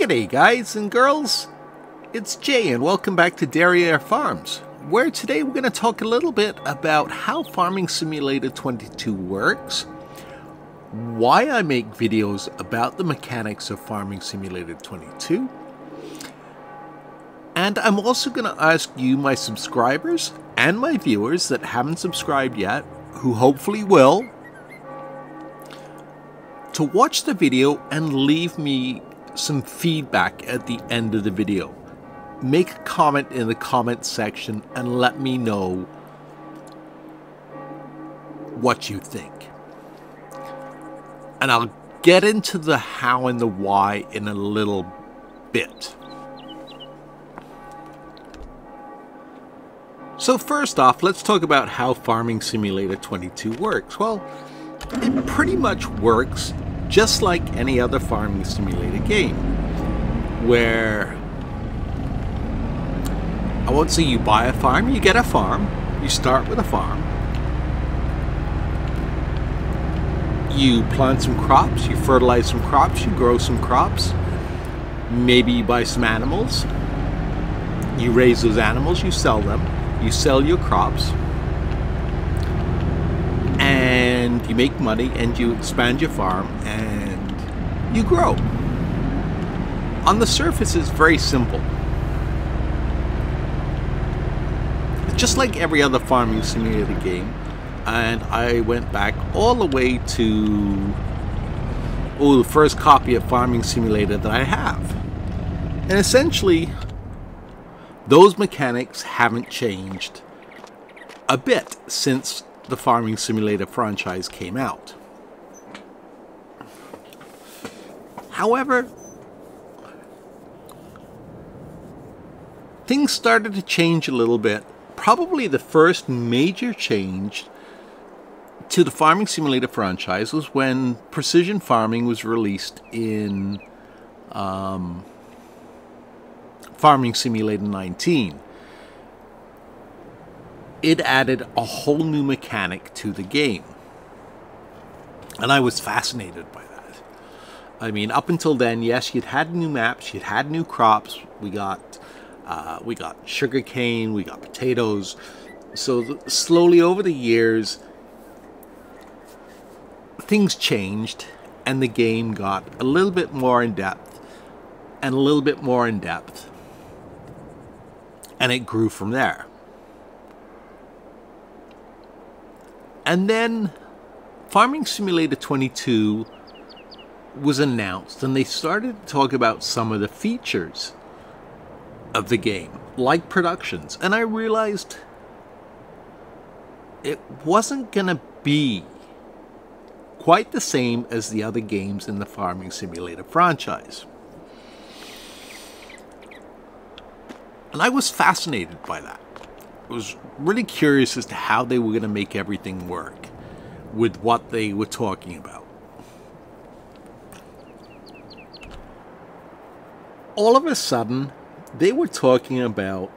G'day guys and girls, it's Jay and welcome back to Dairy Air Farms, where today we're going to talk a little bit about how Farming Simulator 22 works, why I make videos about the mechanics of Farming Simulator 22, and I'm also going to ask you, my subscribers, and my viewers that haven't subscribed yet, who hopefully will, to watch the video and leave me some feedback at the end of the video. Make a comment in the comment section and let me know what you think. And I'll get into the how and the why in a little bit. So first off, let's talk about how Farming Simulator 22 works. Well, it pretty much works just like any other farming simulator game, where I won't say you buy a farm, you get a farm, you start with a farm, you plant some crops, you fertilize some crops, you grow some crops, maybe you buy some animals, you raise those animals, you sell them, you sell your crops, and you make money and you expand your farm and you grow. On the surface, it's very simple. It's just like every other farming simulator game. And I went back all the way to oh, the first copy of Farming Simulator that I have. And essentially, those mechanics haven't changed a bit since the Farming Simulator franchise came out. However, things started to change a little bit. Probably the first major change to the Farming Simulator franchise was when Precision Farming was released in um, Farming Simulator 19 it added a whole new mechanic to the game. And I was fascinated by that. I mean, up until then, yes, you'd had new maps, you'd had new crops. We got, uh, we got sugarcane, we got potatoes. So slowly over the years, things changed, and the game got a little bit more in depth, and a little bit more in depth, and it grew from there. And then Farming Simulator 22 was announced, and they started to talk about some of the features of the game, like productions. And I realized it wasn't going to be quite the same as the other games in the Farming Simulator franchise. And I was fascinated by that was really curious as to how they were going to make everything work with what they were talking about. All of a sudden, they were talking about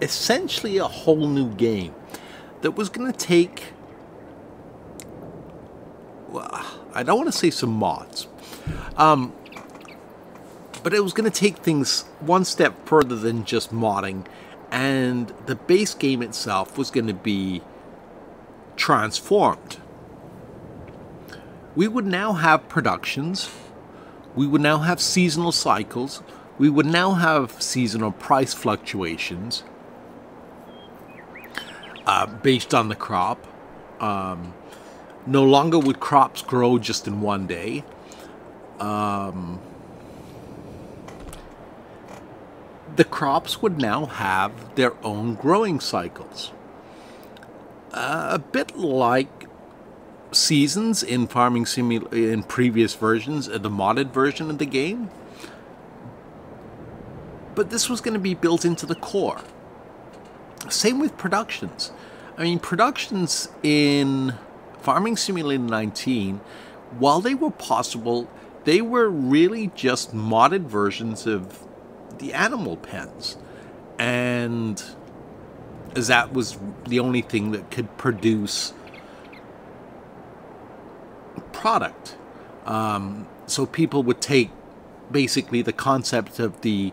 essentially a whole new game that was going to take. Well, I don't want to say some mods. Um, but it was going to take things one step further than just modding and the base game itself was going to be transformed. We would now have productions, we would now have seasonal cycles, we would now have seasonal price fluctuations uh, based on the crop. Um, no longer would crops grow just in one day. Um, the crops would now have their own growing cycles. Uh, a bit like seasons in farming simul in previous versions of the modded version of the game. But this was going to be built into the core. Same with productions. I mean, productions in Farming Simulator 19, while they were possible, they were really just modded versions of the animal pens. And as that was the only thing that could produce product. Um, so people would take basically the concept of the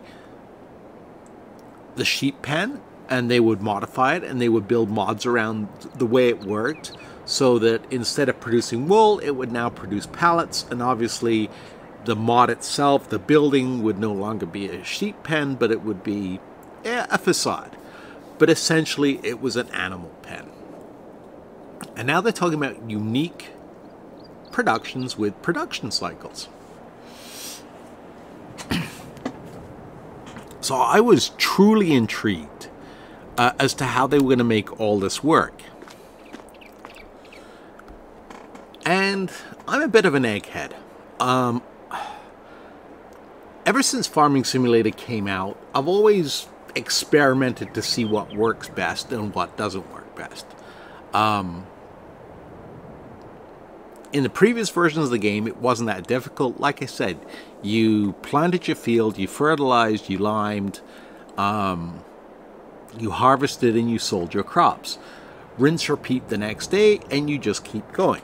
the sheep pen and they would modify it and they would build mods around the way it worked so that instead of producing wool it would now produce pallets and obviously the mod itself the building would no longer be a sheep pen but it would be a facade but essentially it was an animal pen and now they're talking about unique productions with production cycles so I was truly intrigued uh, as to how they were going to make all this work. And I'm a bit of an egghead. Um, ever since Farming Simulator came out, I've always experimented to see what works best and what doesn't work best. Um, in the previous versions of the game, it wasn't that difficult. Like I said, you planted your field, you fertilized, you limed, um, you harvested and you sold your crops. Rinse, repeat the next day, and you just keep going.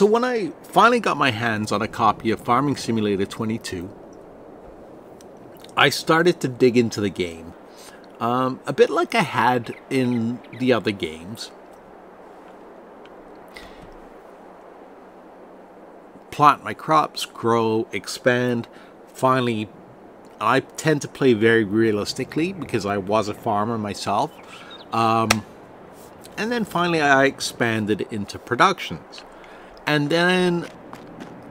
So when I finally got my hands on a copy of Farming Simulator 22, I started to dig into the game. Um, a bit like I had in the other games. plant my crops, grow, expand. Finally, I tend to play very realistically because I was a farmer myself. Um, and then finally, I expanded into productions. And then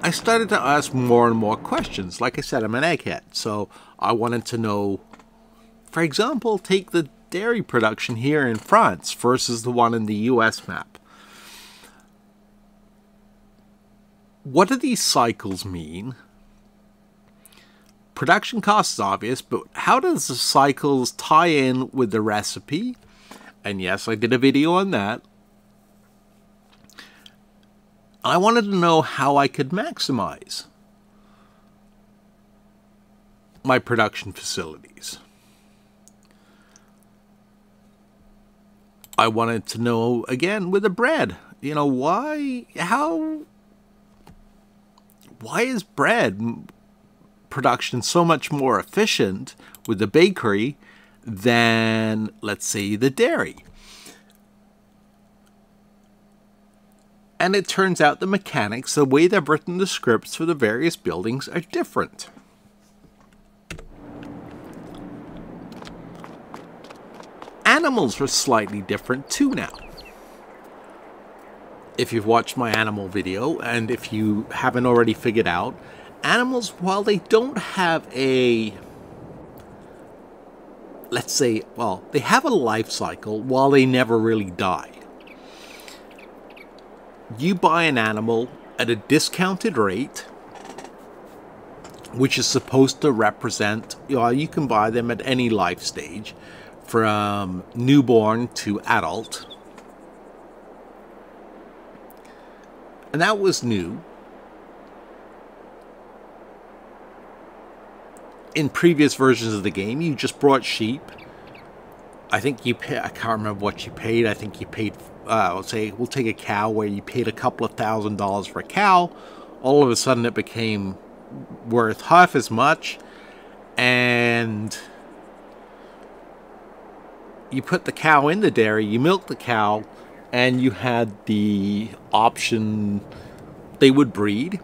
I started to ask more and more questions. Like I said, I'm an egghead, so I wanted to know, for example, take the dairy production here in France versus the one in the US map. what do these cycles mean? Production cost is obvious, but how does the cycles tie in with the recipe? And yes, I did a video on that. I wanted to know how I could maximize my production facilities. I wanted to know again with the bread, you know, why, how why is bread production so much more efficient with the bakery than, let's say, the dairy? And it turns out the mechanics, the way they've written the scripts for the various buildings are different. Animals are slightly different too now if you've watched my animal video, and if you haven't already figured out, animals, while they don't have a, let's say, well, they have a life cycle while they never really die. You buy an animal at a discounted rate, which is supposed to represent, you know, you can buy them at any life stage, from newborn to adult, And that was new. In previous versions of the game, you just brought sheep. I think you pay, I can't remember what you paid. I think you paid, uh, say, we'll take a cow where you paid a couple of thousand dollars for a cow. All of a sudden it became worth half as much. And you put the cow in the dairy, you milk the cow, and you had the option they would breed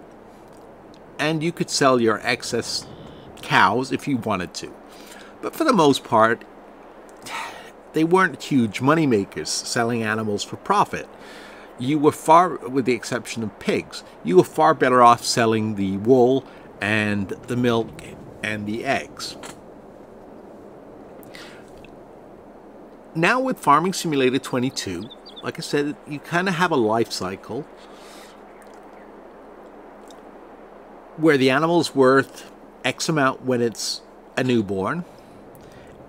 and you could sell your excess cows if you wanted to. But for the most part, they weren't huge money makers selling animals for profit. You were far, with the exception of pigs, you were far better off selling the wool and the milk and the eggs. Now with Farming Simulator 22, like I said, you kind of have a life cycle where the animal's worth X amount when it's a newborn.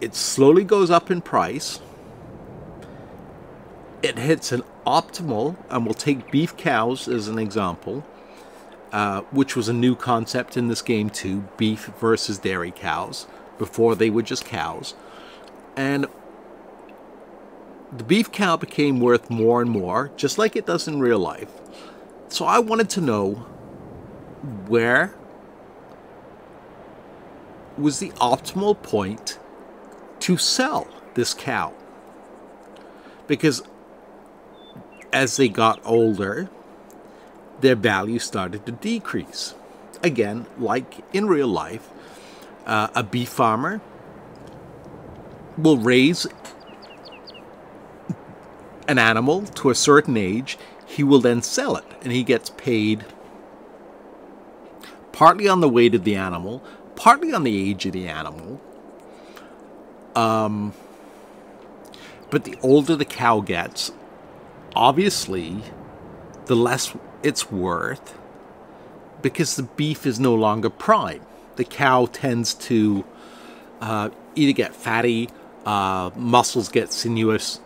It slowly goes up in price. It hits an optimal, and we'll take beef cows as an example, uh, which was a new concept in this game too beef versus dairy cows. Before they were just cows. And the beef cow became worth more and more, just like it does in real life. So I wanted to know where was the optimal point to sell this cow. Because as they got older, their value started to decrease. Again, like in real life, uh, a beef farmer will raise an animal to a certain age, he will then sell it and he gets paid partly on the weight of the animal, partly on the age of the animal. Um, but the older the cow gets, obviously, the less it's worth because the beef is no longer prime. The cow tends to uh, either get fatty, uh, muscles get sinuous,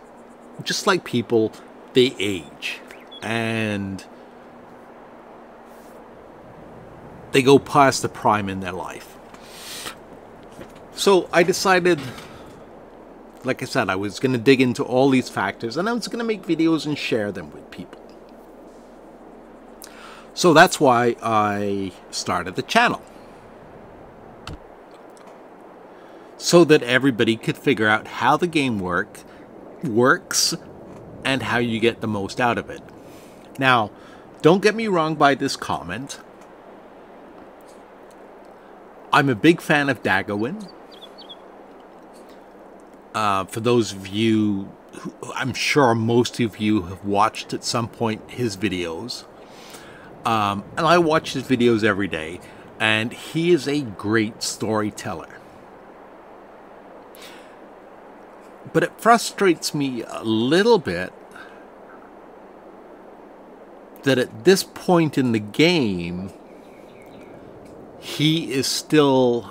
just like people, they age and they go past the prime in their life. So I decided, like I said, I was going to dig into all these factors and I was going to make videos and share them with people. So that's why I started the channel. So that everybody could figure out how the game work works and how you get the most out of it. Now, don't get me wrong by this comment. I'm a big fan of Daggerwin. Uh, for those of you, who, I'm sure most of you have watched at some point his videos. Um, and I watch his videos every day, and he is a great storyteller. But it frustrates me a little bit that at this point in the game, he is still.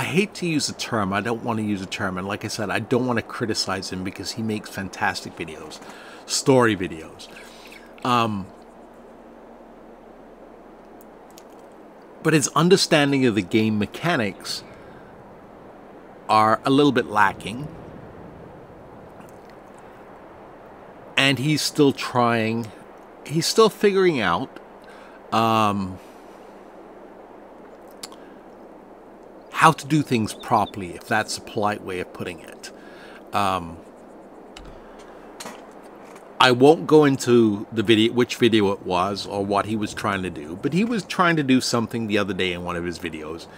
I hate to use the term, I don't want to use the term, and like I said, I don't want to criticize him because he makes fantastic videos, story videos. Um, but his understanding of the game mechanics are a little bit lacking. And he's still trying, he's still figuring out um, how to do things properly, if that's a polite way of putting it. Um, I won't go into the video, which video it was, or what he was trying to do, but he was trying to do something the other day in one of his videos,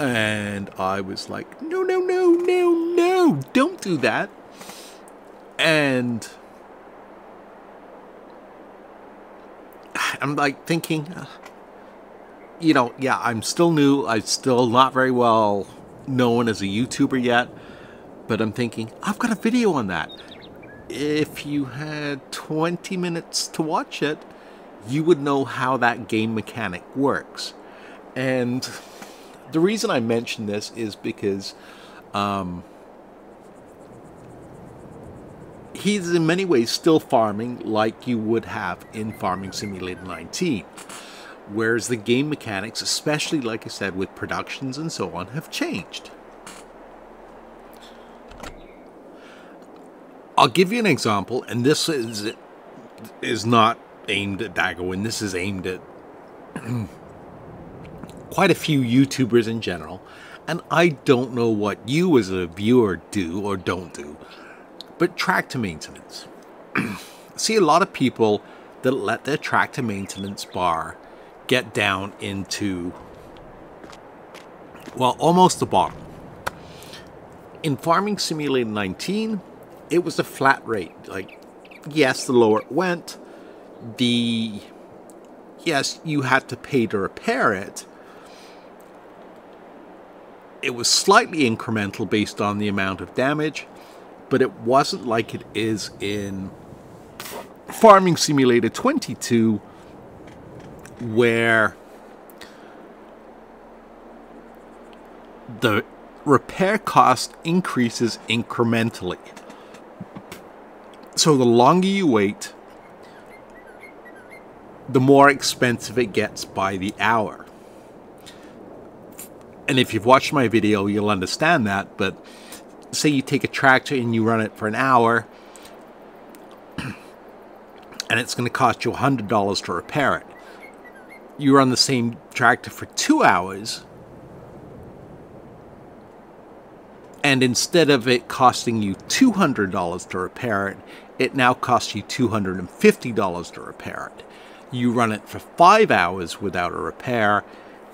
and I was like, no, no, no, no, no, don't do that. And I'm like thinking, uh, you know, yeah, I'm still new. I'm still not very well known as a YouTuber yet, but I'm thinking, I've got a video on that if you had 20 minutes to watch it, you would know how that game mechanic works. And the reason I mention this is because um, he's in many ways still farming like you would have in Farming Simulator 19. Whereas the game mechanics, especially like I said with productions and so on, have changed. I'll give you an example, and this is is not aimed at Daggerwin. This is aimed at quite a few YouTubers in general. And I don't know what you as a viewer do or don't do, but tractor maintenance. See a lot of people that let their tractor maintenance bar get down into, well, almost the bottom. In Farming Simulator 19, it was a flat rate. Like, yes, the lower it went, the yes, you had to pay to repair it. It was slightly incremental based on the amount of damage, but it wasn't like it is in Farming Simulator 22, where the repair cost increases incrementally. So the longer you wait, the more expensive it gets by the hour. And if you've watched my video, you'll understand that, but say you take a tractor and you run it for an hour, and it's going to cost you $100 to repair it. You run the same tractor for two hours, and instead of it costing you $200 to repair it, it now costs you $250 to repair it. You run it for five hours without a repair,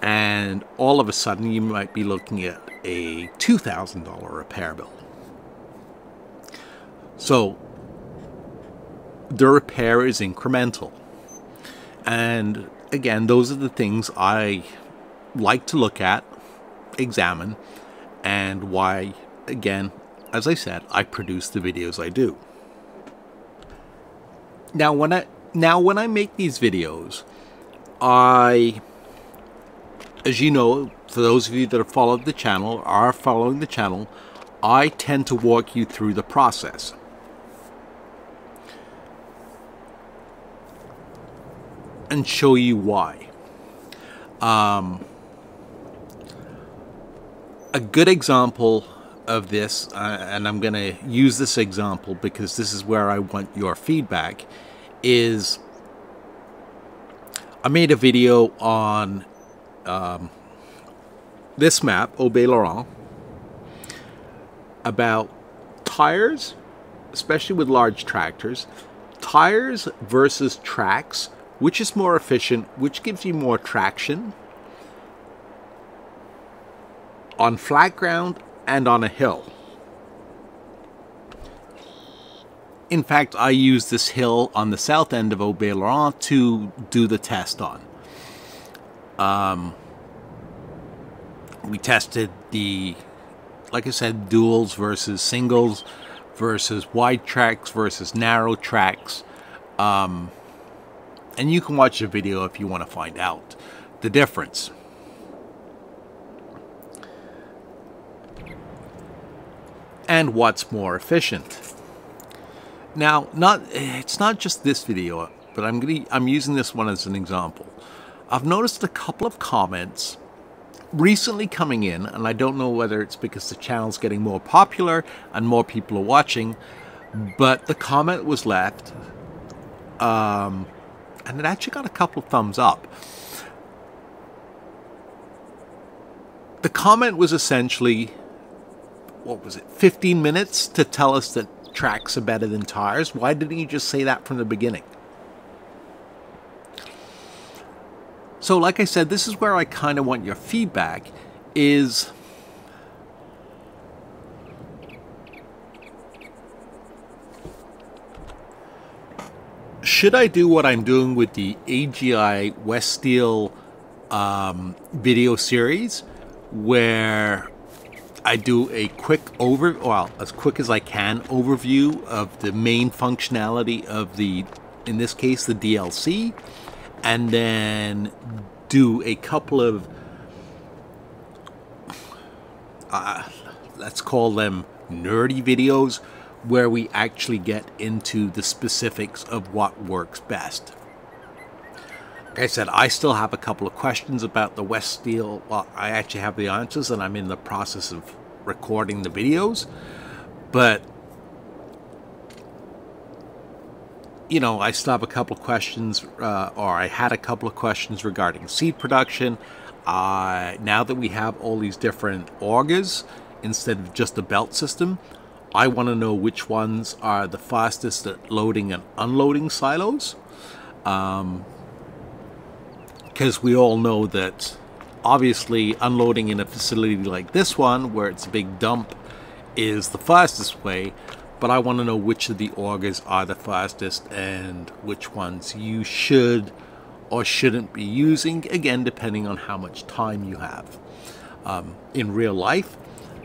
and all of a sudden you might be looking at a $2,000 repair bill. So the repair is incremental. And again, those are the things I like to look at, examine, and why, again, as I said, I produce the videos I do. Now when I now when I make these videos, I as you know, for those of you that have followed the channel, are following the channel, I tend to walk you through the process. And show you why. Um, a good example of this, uh, and I'm going to use this example because this is where I want your feedback, is I made a video on um, this map, Haut-Beyleron, about tires, especially with large tractors, tires versus tracks, which is more efficient, which gives you more traction on flat ground and on a hill. In fact, I used this hill on the south end of Haut-Beyleron to do the test on. Um, we tested the, like I said, duals versus singles versus wide tracks versus narrow tracks. Um, and you can watch the video if you want to find out the difference. And what's more efficient. Now, not it's not just this video, but I'm gonna I'm using this one as an example. I've noticed a couple of comments recently coming in, and I don't know whether it's because the channel's getting more popular and more people are watching, but the comment was left, um, and it actually got a couple of thumbs up. The comment was essentially, what was it, 15 minutes to tell us that tracks are better than tires? Why didn't you just say that from the beginning? So like I said, this is where I kind of want your feedback is should I do what I'm doing with the AGI Westeel um, video series where I do a quick over, well, as quick as I can, overview of the main functionality of the, in this case, the DLC, and then do a couple of uh, let's call them nerdy videos where we actually get into the specifics of what works best. Like I said, I still have a couple of questions about the Westeel. Well, I actually have the answers and I'm in the process of recording the videos. But you know, I still have a couple of questions, uh, or I had a couple of questions regarding seed production. Uh, now that we have all these different augers instead of just the belt system, I want to know which ones are the fastest at loading and unloading silos. Because um, we all know that obviously unloading in a facility like this one, where it's a big dump, is the fastest way but I want to know which of the augers are the fastest and which ones you should or shouldn't be using, again, depending on how much time you have. Um, in real life,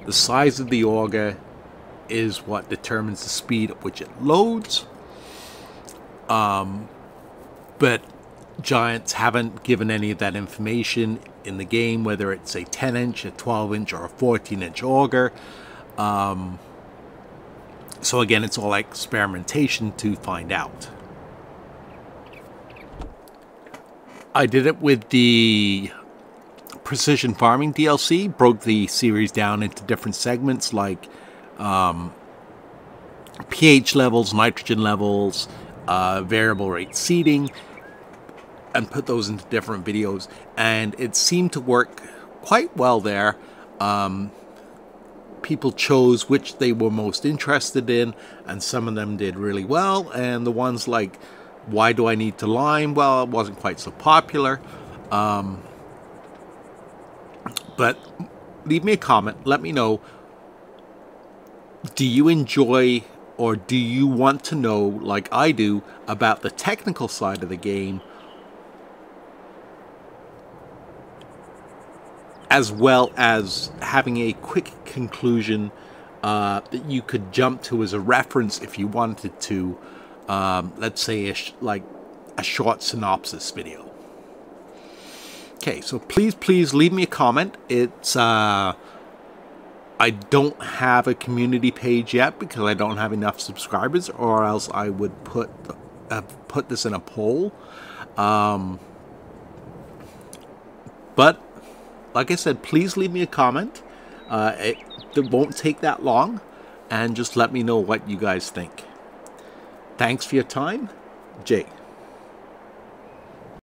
the size of the auger is what determines the speed at which it loads. Um, but Giants haven't given any of that information in the game, whether it's a 10 inch, a 12 inch, or a 14 inch auger. Um, so again, it's all experimentation to find out. I did it with the Precision Farming DLC, broke the series down into different segments like um, pH levels, nitrogen levels, uh, variable rate seeding, and put those into different videos. And it seemed to work quite well there. Um, people chose which they were most interested in, and some of them did really well. And the ones like, why do I need to lime? Well, it wasn't quite so popular. Um, but leave me a comment. Let me know. Do you enjoy or do you want to know, like I do, about the technical side of the game as well as having a quick conclusion uh, that you could jump to as a reference if you wanted to, um, let's say, a like a short synopsis video. Okay, so please, please leave me a comment. It's uh, I don't have a community page yet because I don't have enough subscribers, or else I would put uh, put this in a poll. Um, but like I said, please leave me a comment. Uh, it, it won't take that long, and just let me know what you guys think. Thanks for your time, Jay.